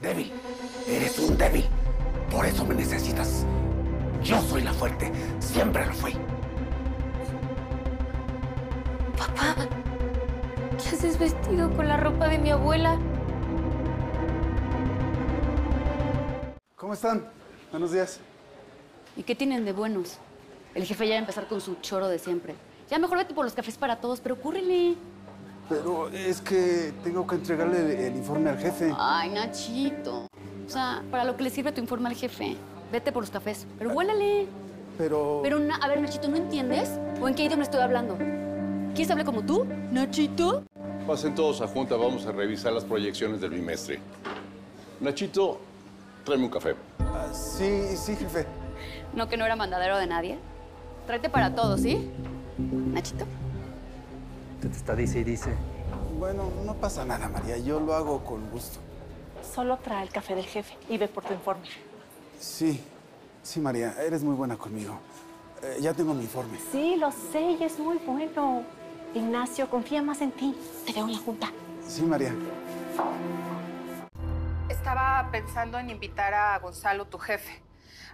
Débil. Eres un débil. Por eso me necesitas. Yo soy la fuerte. Siempre lo fui. Papá, ¿qué haces vestido con la ropa de mi abuela? ¿Cómo están? Buenos días. ¿Y qué tienen de buenos? El jefe ya va a empezar con su choro de siempre. Ya mejor vete por los cafés para todos, pero cúrrele. Pero es que tengo que entregarle el, el informe al jefe. Ay, Nachito. O sea, para lo que le sirve tu informe al jefe. Vete por los cafés, pero huélale. Pero... Pero, na- a ver, Nachito, ¿no entiendes? ¿O en qué idioma estoy hablando? ¿Quieres hablar como tú, Nachito? Pasen todos a junta, vamos a revisar las proyecciones del bimestre. Nachito, tráeme un café. Ah, sí, sí, jefe. No, que no era mandadero de nadie. Tráete para todos, ¿sí? Nachito. Te está dice y dice. Bueno, no pasa nada, María. Yo lo hago con gusto. Solo trae el café del jefe y ve por tu informe. Sí, sí, María. Eres muy buena conmigo. Eh, ya tengo mi informe. Sí, lo sé y es muy bueno. Ignacio, confía más en ti. Te veo en la junta. Sí, María. Estaba pensando en invitar a Gonzalo, tu jefe,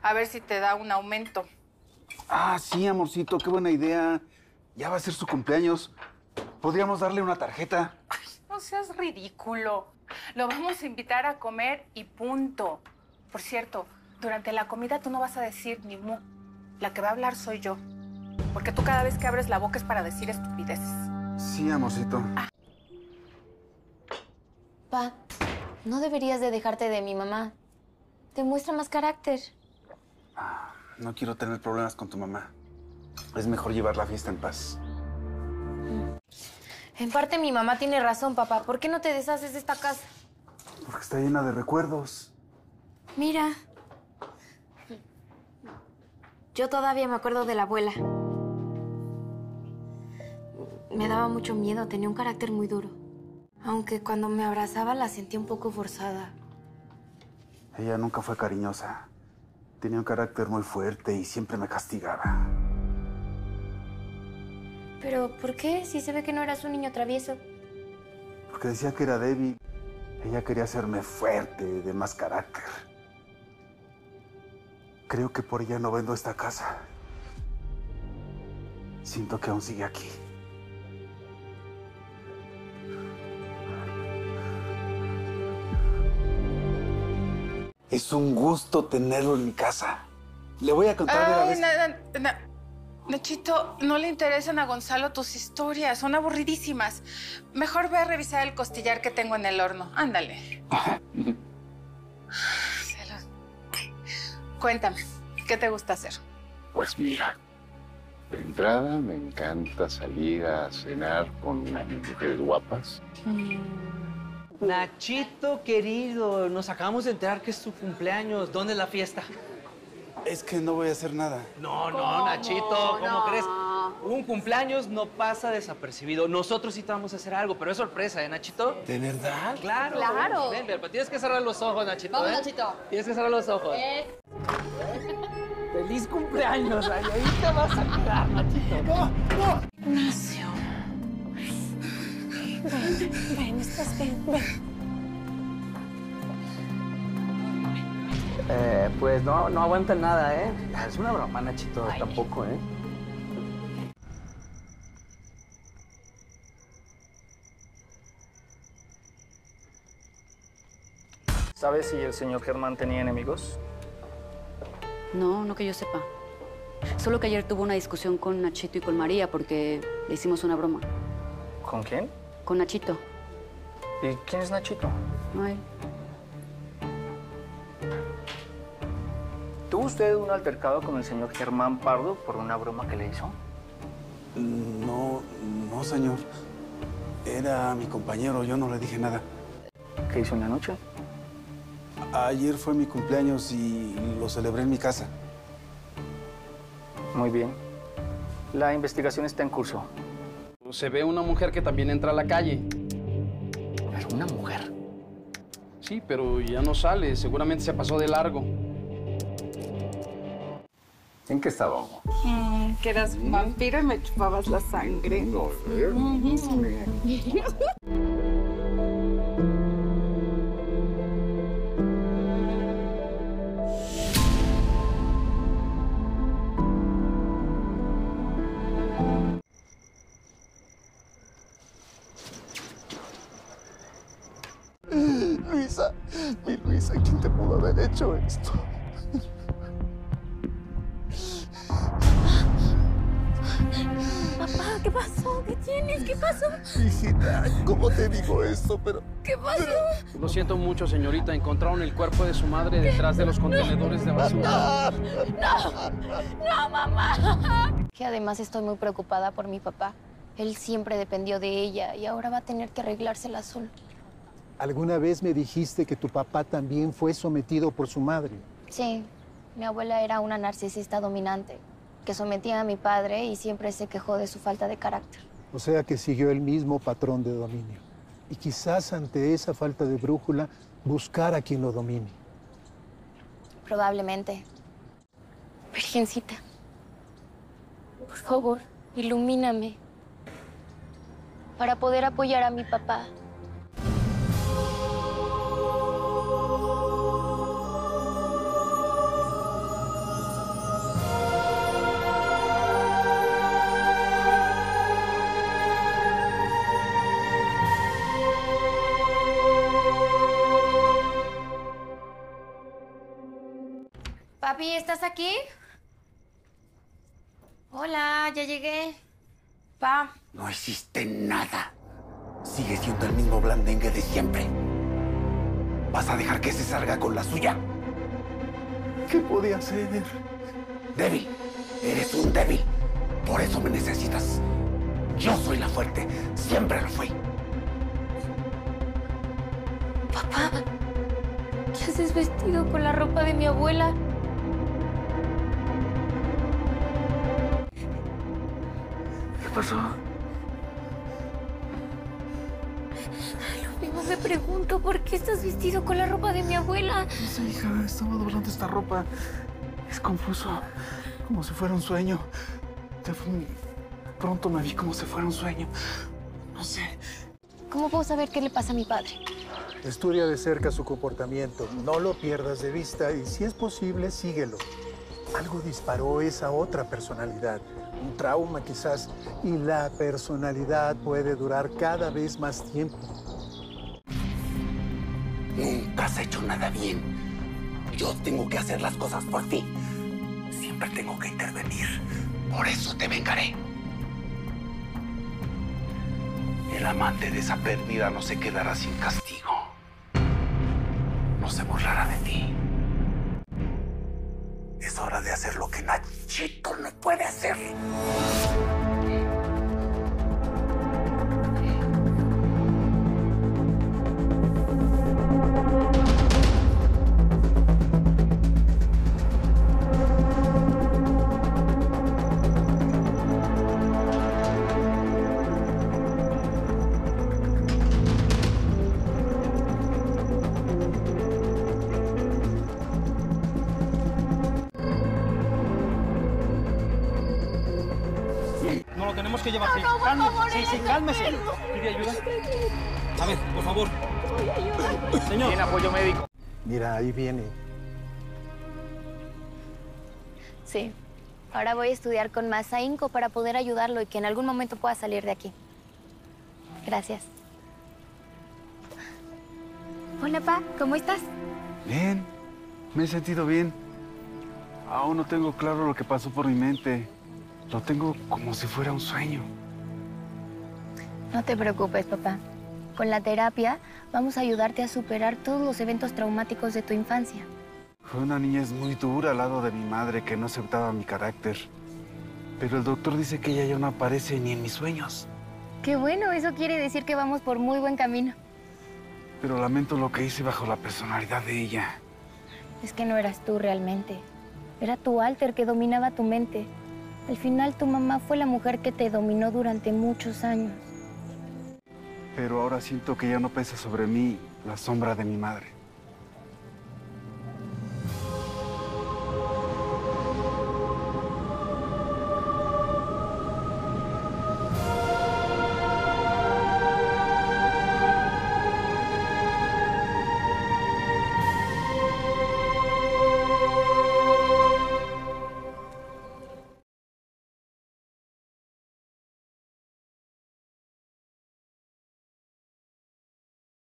a ver si te da un aumento. Ah, sí, amorcito. Qué buena idea. Ya va a ser su cumpleaños. Podríamos darle una tarjeta. No seas ridículo. Lo vamos a invitar a comer y punto. Por cierto, durante la comida tú no vas a decir ni mu. La que va a hablar soy yo. Porque tú cada vez que abres la boca es para decir estupideces. Sí, amorcito. Pa, no deberías de dejarte de mi mamá. Te muestra más carácter. No quiero tener problemas con tu mamá. Es mejor llevar la fiesta en paz. En parte mi mamá tiene razón, papá. ¿Por qué no te deshaces de esta casa? Porque está llena de recuerdos. Mira. Yo todavía me acuerdo de la abuela. Me daba mucho miedo, tenía un carácter muy duro. Aunque cuando me abrazaba la sentía un poco forzada. Ella nunca fue cariñosa. Tenía un carácter muy fuerte y siempre me castigaba. Pero, ¿por qué? Si se ve que no eras un niño travieso. Porque decía que era débil. Ella quería hacerme fuerte, de más carácter. Creo que por ella no vendo esta casa. Siento que aún sigue aquí. Es un gusto tenerlo en mi casa. Le voy a contar de la vez. na- Nachito, no le interesan a Gonzalo tus historias, son aburridísimas. Mejor ve a revisar el costillar que tengo en el horno. Ándale. Celos. Cuéntame, ¿qué te gusta hacer? Pues mira, de entrada me encanta salir a cenar con mujeres guapas. Nachito, querido, nos acabamos de enterar que es tu cumpleaños. ¿Dónde es la fiesta? Es que no voy a hacer nada. No, no, Nachito, ¿cómo crees? Un cumpleaños no pasa desapercibido. Nosotros sí te vamos a hacer algo, pero es sorpresa, ¿eh, Nachito? ¿De verdad? Claro. Claro. Ven, pero tienes que cerrar los ojos, Nachito. Vamos, ¿eh? Nachito. Tienes que cerrar los ojos. ¡Feliz cumpleaños! Ay, ahí te vas a quedar, Nachito. ¡No, no! Ignacio. Ven, ven, estás bien, ven. Eh, pues no, no aguanta nada, ¿eh? Es una broma, Nachito, tampoco, ¿eh? ¿Sabes si el señor Germán tenía enemigos? No, no que yo sepa. Solo que ayer tuvo una discusión con Nachito y con María porque le hicimos una broma. ¿Con quién? Con Nachito. ¿Y quién es Nachito? No él. ¿Tuvo usted un altercado con el señor Germán Pardo por una broma que le hizo? No, no, señor. Era mi compañero, yo no le dije nada. ¿Qué hizo en la noche? Ayer fue mi cumpleaños y lo celebré en mi casa. Muy bien. La investigación está en curso. Se ve una mujer que también entra a la calle. ¿Pero una mujer? Sí, pero ya no sale. Seguramente se pasó de largo. ¿En qué estábamos? Mm, que eras mm. vampiro y me chupabas la sangre. No. Mm, Luisa, mi Luisa, ¿quién te pudo haber hecho esto? ¿Qué pasó? ¿Qué tienes? ¿Qué pasó? Hijita, ¿cómo te digo esto? Pero ¿Qué pasó? Lo siento mucho, señorita. Encontraron el cuerpo de su madre detrás de los contenedores de basura. No, no, mamá. Que además estoy muy preocupada por mi papá. Él siempre dependió de ella y ahora va a tener que arreglársela solo. ¿Alguna vez me dijiste que tu papá también fue sometido por su madre? Sí, mi abuela era una narcisista dominante que sometía a mi padre y siempre se quejó de su falta de carácter. O sea que siguió el mismo patrón de dominio. Y quizás ante esa falta de brújula, buscar a quien lo domine. Probablemente. Virgencita, por favor, ilumíname para poder apoyar a mi papá. Papi, ¿estás aquí? Hola, ya llegué. Pa, No hiciste nada. Sigue siendo el mismo blandengue de siempre. ¿Vas a dejar que se salga con la suya? ¿qué podía hacer? Débil. Eres un débil. Por eso me necesitas. Yo soy la fuerte. Siempre lo fui. papá, ¿qué haces vestido con la ropa de mi abuela? Pasó? Lo mismo me pregunto, ¿por qué estás vestido con la ropa de mi abuela? No sé, hija, estaba doblando esta ropa. Es confuso, como si fuera un sueño. De pronto me vi como si fuera un sueño. No sé. ¿Cómo puedo saber qué le pasa a mi padre? Estudia de cerca su comportamiento, no lo pierdas de vista y si es posible, síguelo. Algo disparó esa otra personalidad, un trauma quizás, y la personalidad puede durar cada vez más tiempo. Nunca has hecho nada bien. Yo tengo que hacer las cosas por ti. Siempre tengo que intervenir. Por eso te vengaré. El amante de esa perdida no se quedará sin castigo. No se burlará de ti. Hacer lo que Nachito no puede hacer. Lo tenemos que llevar. Cálmese. Sí, sí, cálmese. ¿Pide ayuda? A ver, por favor. Señor. Tiene apoyo médico. Mira, ahí viene. Sí. Ahora voy a estudiar con más ahínco para poder ayudarlo y que en algún momento pueda salir de aquí. Gracias. Hola, Pa. ¿Cómo estás? Bien, me he sentido bien. Aún no tengo claro lo que pasó por mi mente. Lo tengo como si fuera un sueño. No te preocupes, papá. Con la terapia vamos a ayudarte a superar todos los eventos traumáticos de tu infancia. Fue una niñez muy dura al lado de mi madre que no aceptaba mi carácter. Pero el doctor dice que ella ya no aparece ni en mis sueños. Qué bueno, eso quiere decir que vamos por muy buen camino. Pero lamento lo que hice bajo la personalidad de ella. Es que no eras tú realmente. Era tu alter que dominaba tu mente. Al final tu mamá fue la mujer que te dominó durante muchos años. Pero ahora siento que ya no pesa sobre mí la sombra de mi madre.